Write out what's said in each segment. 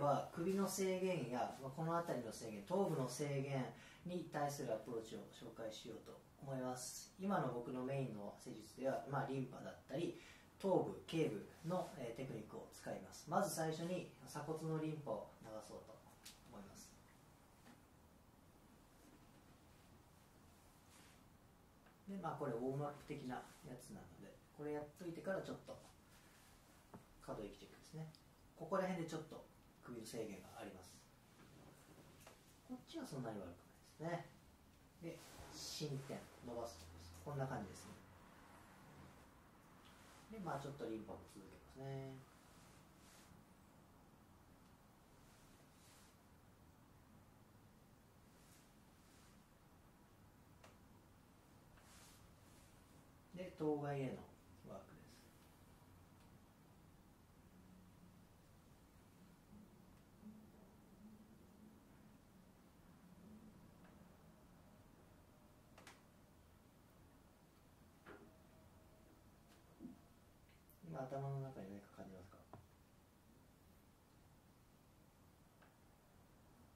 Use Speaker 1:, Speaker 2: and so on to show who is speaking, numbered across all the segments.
Speaker 1: は首の制限や、まあ、この辺りの制限頭部の制限に対するアプローチを紹介しようと思います。今の僕のメインの施術では、まあ、リンパだったり頭部頸部の、えー、テクニックを使います。まず最初に鎖骨のリンパを流そうと思います。でまあこれウォームアップ的なやつなのでこれやっといてからちょっと可動域チェックですね。ここら辺でちょっと首の制限があります。こっちはそんなに悪くないですね。で進展伸ばすこんな感じですね。でまあちょっとリンパも続けますね。で当該へのワークです今頭の中に何か感じますか？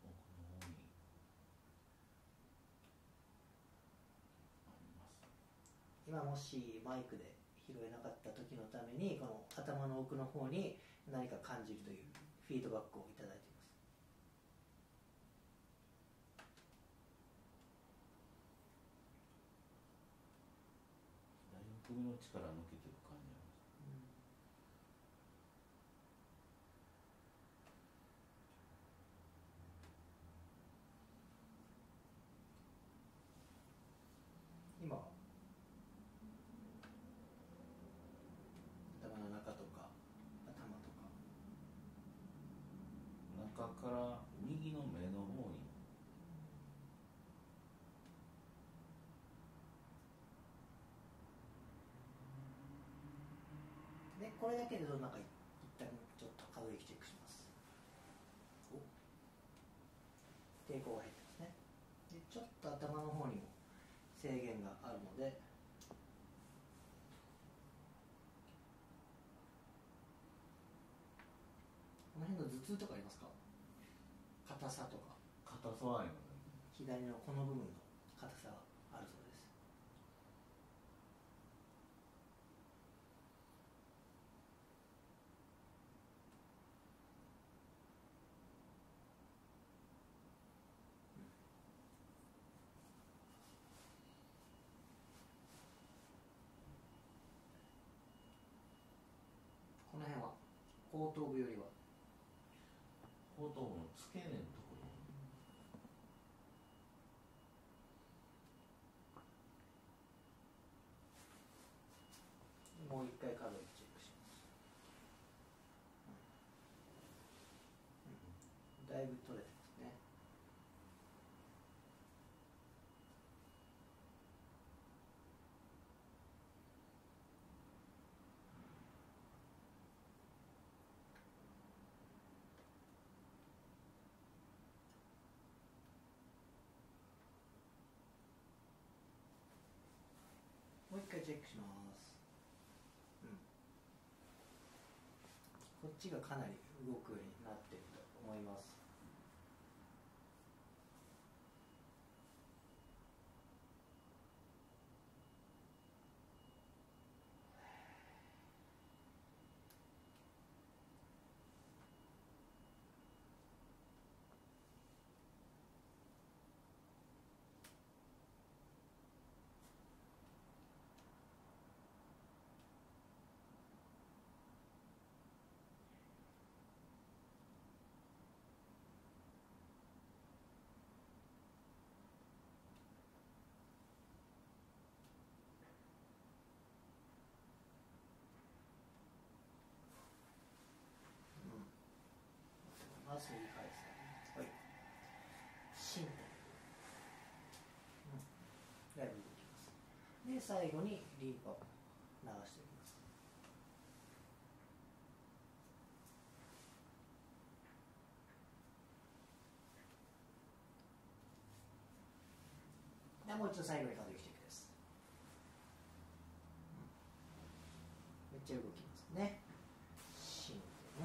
Speaker 2: 奥の方に。あります。
Speaker 1: 今もしマイクで拾えなかった時のためにこの頭の奥の方に何か感じるというフィードバックをいただいています。
Speaker 2: だいぶ首の力抜けてる感じなんです
Speaker 1: 今は頭の中とか頭とか
Speaker 2: 中から右の目の方に。
Speaker 1: でこれだけでどんなか一旦ちょっと可動域チェックします。抵抗が入ってますね。でちょっと頭の方にも制限があるので。この辺の頭痛とかありますか？硬さとか。
Speaker 2: 硬さはありま
Speaker 1: 左のこの部分の硬さがあるそうです。この辺は後頭部よりは
Speaker 2: 後頭部の付け根のところ。
Speaker 1: もう一回可動域チェックします、うん。だいぶ取れてう一回チェックします。うん。こっちがかなり動くようになってると思いますうんまずいい返すはい進展うんだいぶ動きますで最後にリンパを流していきます。でもう一度最後に可動域チェックです、うん。めっちゃ動きますね。進展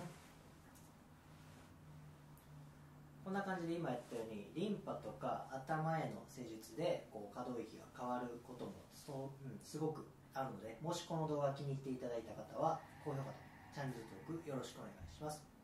Speaker 1: こんな感じで今やったようにリンパとか頭への施術でこう可動域が変わることもそう、うん、すごくあるのでもしこの動画気に入っていただいた方は高評価とチャンネル登録よろしくお願いします。